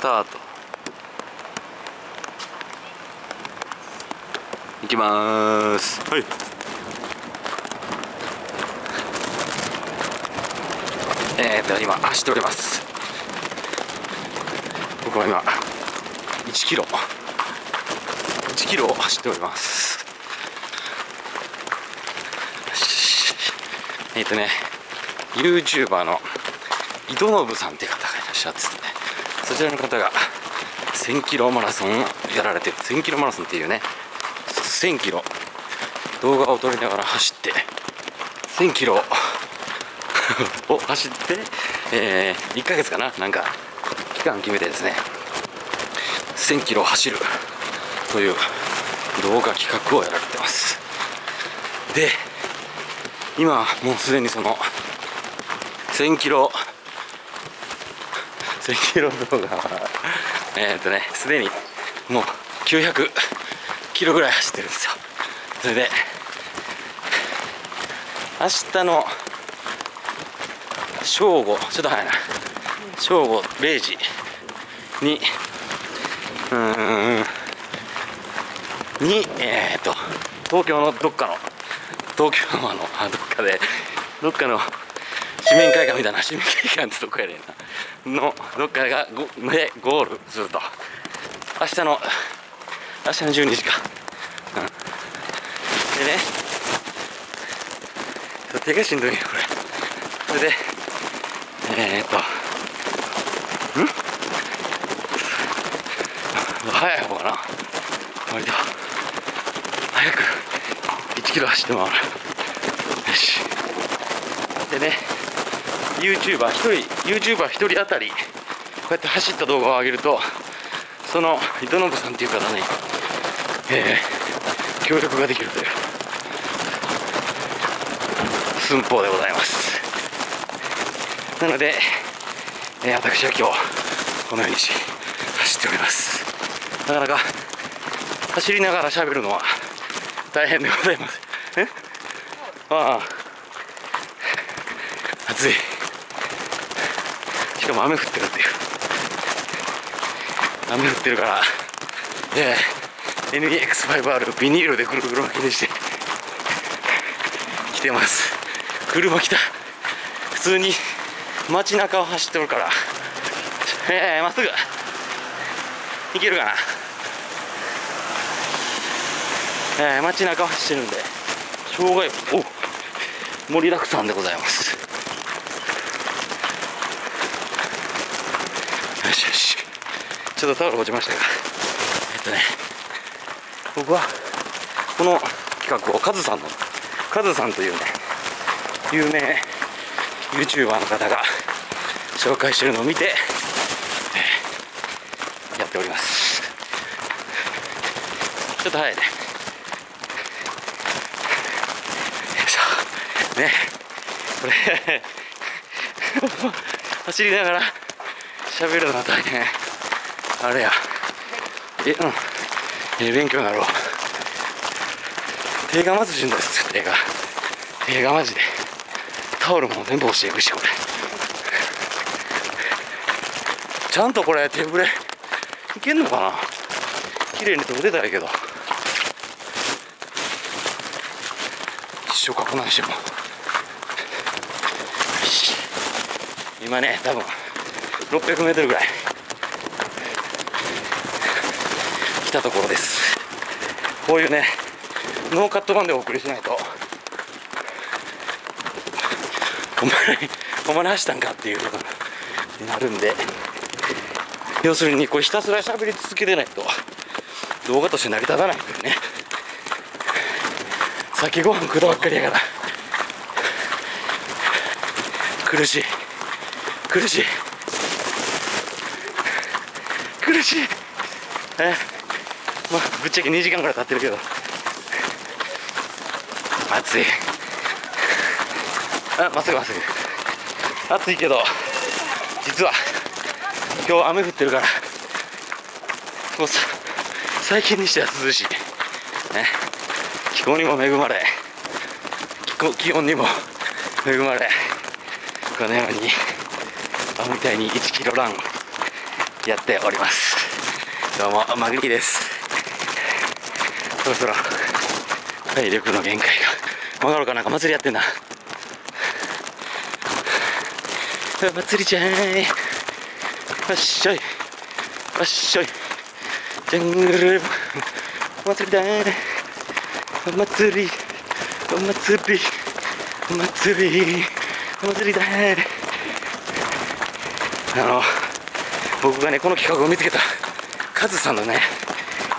タート。いきます。はい。えーと今走っております。僕は今1キロ。1キロを走っております。えっ、ー、とね YouTuber の井戸信さんっていう方がいらっしゃってねそちらの方が1000キロマラソンやられてる1000キロマラソンっていうね1000キロ動画を撮りながら走って1000キロを走って、えー、1ヶ月かななんか期間決めてですね1000キロ走るという動画企画をやられてます。で今もうすでにその1000キロ キロ動画えっとねすでにもう900キロぐらい走ってるんですよ。それで明日の正午ちょっと早いな。正午0時にうんにえっ、と東京のどっかの東京のあのどっかでどっかの市民会館みたいな市民会館ってとこやねんな。のどっかがごでゴールすると。明日の明日の12時か、うん、でね。手がしんどいよこれ。それでえー、っと。ん？早い方かな。割と早く。1キロ走って回る。よし。でね。YouTuber1 人 YouTuber1 人当たりこうやって走った動画を上げるとその糸信さんっていう方に、えー、協力ができるという。寸法でございます。なので、えー、私は今日このようにし走っております。なかなか走りながら喋るのは大変でございます。え？ああ。暑い。かも雨降ってるっていう。雨降ってるからええ NEX5R ビニールでぐるぐる巻きにして来てます。車来た。普通に街中を走っておるから。ええまっすぐ。行けるかな。えー、街中を走ってるんで障害お盛りだくさんでございます。よしよしちょっとタオル落ちましたが。えっとね。僕はこの企画をカズさんのカズさんというね有名 YouTuber の方が紹介してるのを見て、えー、やっております。ちょっと早いね。ね。これ 走りながら喋るの大変。あれや。えうん。え、勉強になろう。手がまずしんどいっす手が手がマジで。タオルも全部押していくしこれちゃんとこれ手ぶれ。いけんのかな。綺麗に取れたらいいけど一生かこないしても今ね多分。600メートルぐらい。来たところです。こういうねノーカット版でお送りしないと。お前お前走ったんかっていうことになるんで。要するにこれひたすら喋り続けてないと。動画として成り立たないからね。先ご飯食うたばっかりやから。苦しい。苦しい。しい。え？まあぶっちゃけ2時間ぐらい経ってるけど。暑い。あまっすぐまっすぐ。暑いけど実は今日雨降ってるから。もう最近にしては涼しい。ね気候にも恵まれ。気候気温にも恵まれ。このようにみたいに1キロラン。やっております。どうもマグニーです。そろそろ体力の限界が曲がろうかな。んか祭りやってんだ。祭りじゃーい。わっしょい。わっしょい。ジャングル。お祭りだーお祭り。お祭り。お祭り。お祭りだーあの僕がねこの企画を見つけたカズさんのね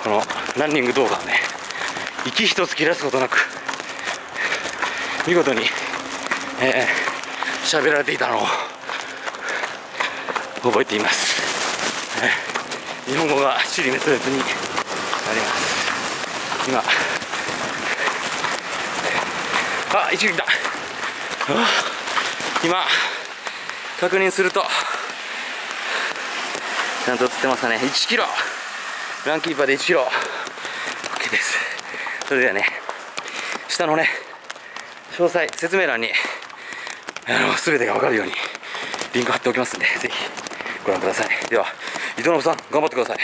このランニング動画をね息一つ切らすことなく見事にえー喋られていたのを覚えています、えー日本語が尻滅裂になります。今あ一撃だあ今確認するとちゃんと映ってますかね1キロ。ランキーパーで1キロ。OK です。それではね下のね詳細説明欄にあの全てが分かるようにリンク貼っておきますんでぜひご覧ください。では伊藤信さん頑張ってください。